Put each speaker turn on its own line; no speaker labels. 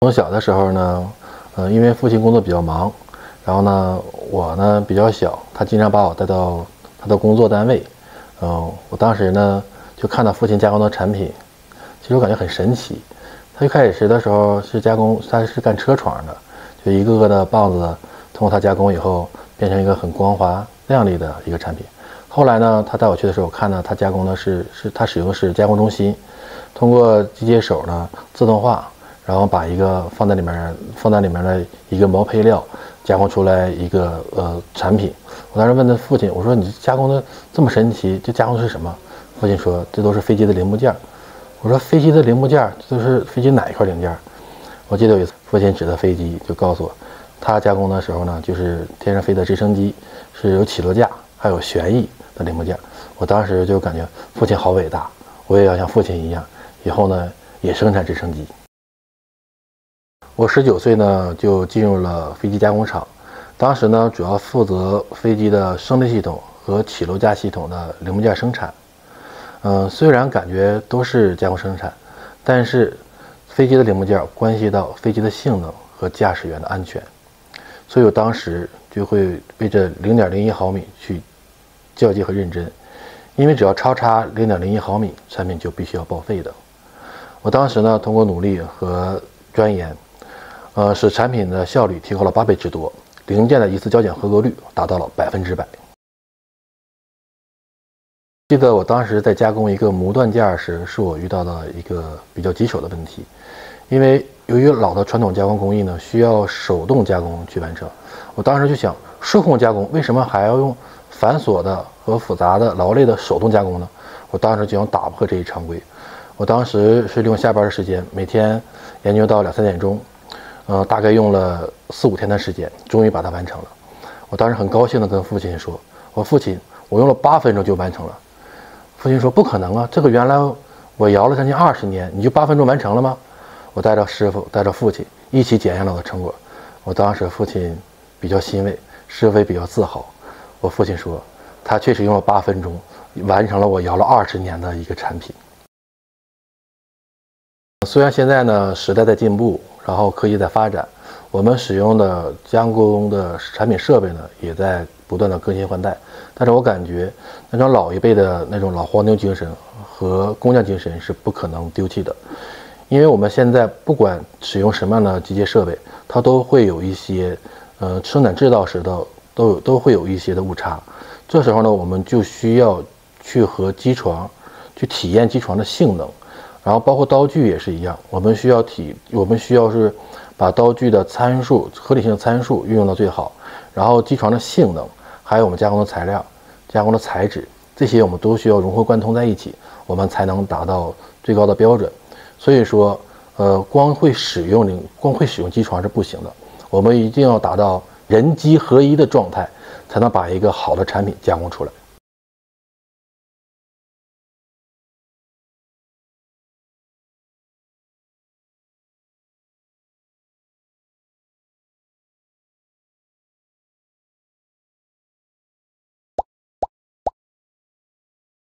从小的时候呢，呃，因为父亲工作比较忙，然后呢，我呢比较小，他经常把我带到他的工作单位，嗯，我当时呢就看到父亲加工的产品，其实我感觉很神奇。他一开始的时候是加工，他是干车床的，就一个个的棒子通过他加工以后，变成一个很光滑亮丽的一个产品。后来呢，他带我去的时候，我看到他加工的是是他使用的是加工中心，通过机械手呢自动化。然后把一个放在里面，放在里面的一个毛配料加工出来一个呃产品。我当时问他父亲，我说你加工的这么神奇，这加工的是什么？父亲说这都是飞机的零部件。我说飞机的零部件，这都是飞机哪一块零件？我记得有一次，父亲指着飞机就告诉我，他加工的时候呢，就是天上飞的直升机是有起落架还有旋翼的零部件。我当时就感觉父亲好伟大，我也要像父亲一样，以后呢也生产直升机。我十九岁呢，就进入了飞机加工厂。当时呢，主要负责飞机的升力系统和起落架系统的零部件生产。嗯，虽然感觉都是加工生产，但是飞机的零部件关系到飞机的性能和驾驶员的安全，所以我当时就会为这零点零一毫米去较劲和认真。因为只要超差零点零一毫米，产品就必须要报废的。我当时呢，通过努力和钻研。呃，使产品的效率提高了八倍之多，零件的一次交检合格率达到了百分之百。记得我当时在加工一个模段件时，是我遇到的一个比较棘手的问题，因为由于老的传统加工工艺呢，需要手动加工去完成。我当时就想，数控加工为什么还要用繁琐的和复杂的劳累的手动加工呢？我当时就想打破这一常规。我当时是利用下班的时间，每天研究到两三点钟。呃，大概用了四五天的时间，终于把它完成了。我当时很高兴地跟父亲说：“我父亲，我用了八分钟就完成了。”父亲说：“不可能啊，这个原来我摇了将近二十年，你就八分钟完成了吗？”我带着师傅，带着父亲一起检验了我的成果。我当时父亲比较欣慰，师傅也比较自豪。我父亲说：“他确实用了八分钟，完成了我摇了二十年的一个产品。”虽然现在呢，时代在进步。然后科技在发展，我们使用的加工的产品设备呢，也在不断的更新换代。但是我感觉那种老一辈的那种老黄牛精神和工匠精神是不可能丢弃的，因为我们现在不管使用什么样的机械设备，它都会有一些，呃，生产制造时的都有都会有一些的误差。这时候呢，我们就需要去和机床去体验机床的性能。然后包括刀具也是一样，我们需要体，我们需要是把刀具的参数、合理性参数运用到最好，然后机床的性能，还有我们加工的材料、加工的材质，这些我们都需要融会贯通在一起，我们才能达到最高的标准。所以说，呃，光会使用零，光会使用机床是不行的，我们一定要达到人机合一的状态，才能把一个好的产品加工出来。